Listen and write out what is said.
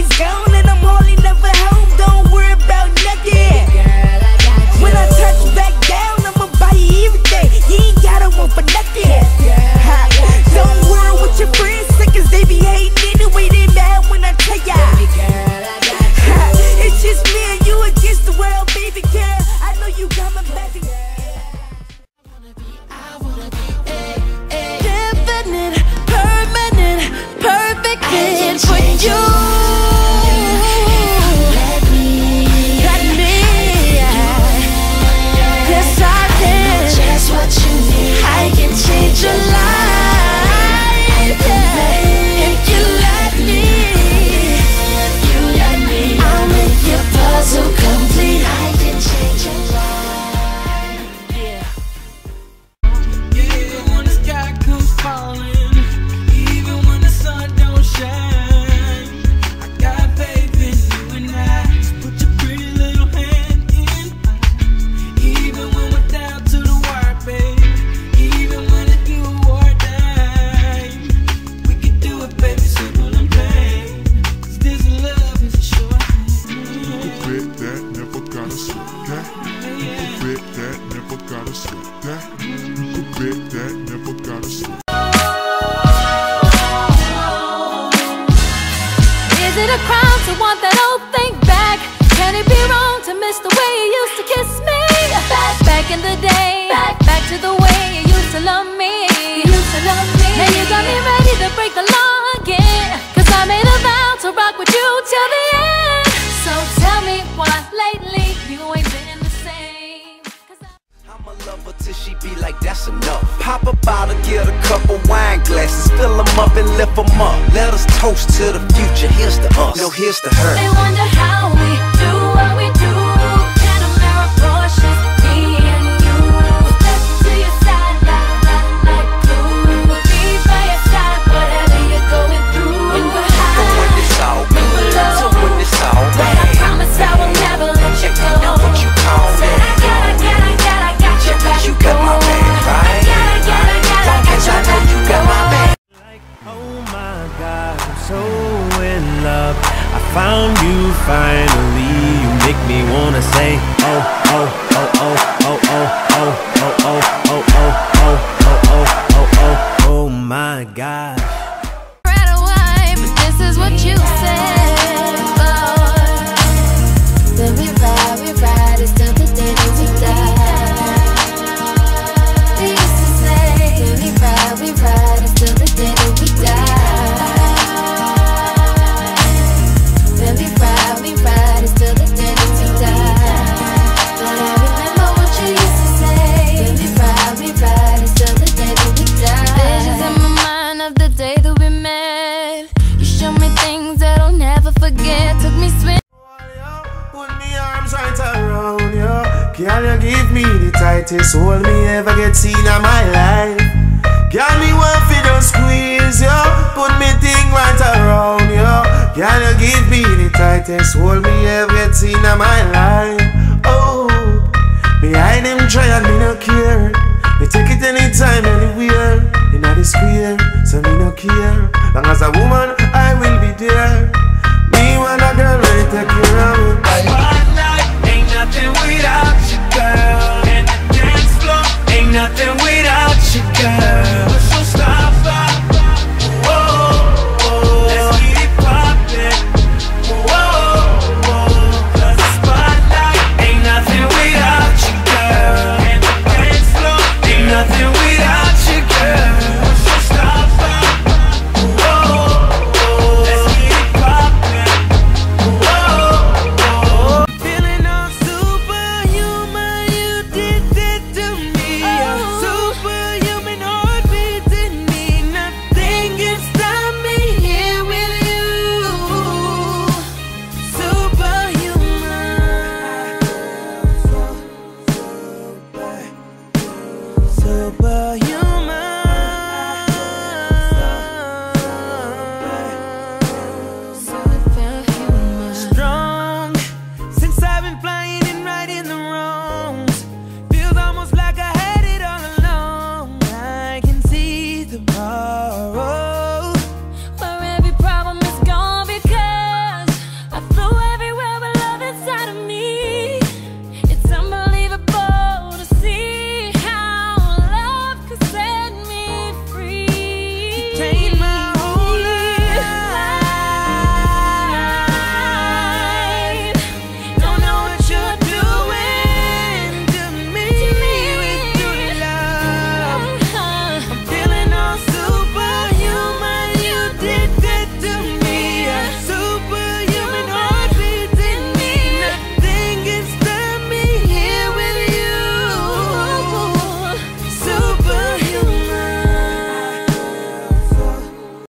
he's going. That, never gotta sweat that. You could bet that, never gotta sweat that. You could bet that, never gotta sweat Is it a crime to want that old thing back? Can it be wrong to miss the way you used to kiss me? Back, back in the day, back, back to the way you used to love me. You used to love me. Now you got me ready to break the law again. Cause I made a vow to rock with you till the enough. Pop a bottle, get a couple wine glasses, fill them up and lift them up. Let us toast to the future. Here's to us. No, here's to her. They wonder how we found you finally. You make me wanna say, oh, oh, Girl, you give me the tightest hold me ever get seen in my life. Girl, me want fi just squeeze you. Put me thing right around you. Girl, you give me the tightest hold me ever get seen in my life. Oh, behind them try and me no care. Me take it anytime, anywhere. In the square, so me no care. Long as a woman